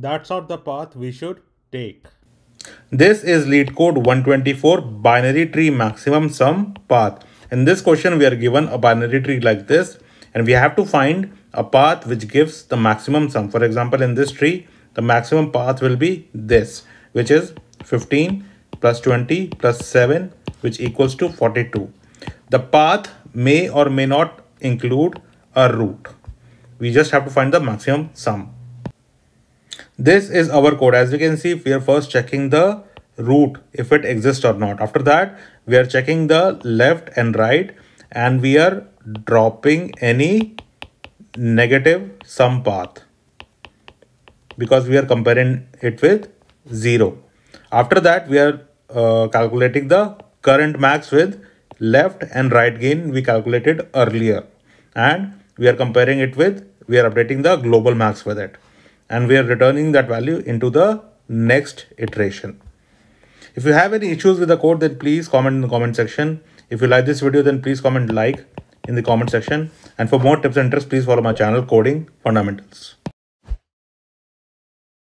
That's not the path we should take. This is LeetCode 124 binary tree maximum sum path. In this question, we are given a binary tree like this and we have to find a path which gives the maximum sum. For example, in this tree, the maximum path will be this, which is 15 plus 20 plus 7, which equals to 42. The path may or may not include a root. We just have to find the maximum sum. This is our code. As you can see, we are first checking the root if it exists or not. After that, we are checking the left and right and we are dropping any negative sum path because we are comparing it with 0. After that, we are uh, calculating the current max with left and right gain we calculated earlier and we are comparing it with we are updating the global max with it and we are returning that value into the next iteration. If you have any issues with the code, then please comment in the comment section. If you like this video, then please comment like in the comment section. And for more tips and tricks, please follow my channel Coding Fundamentals.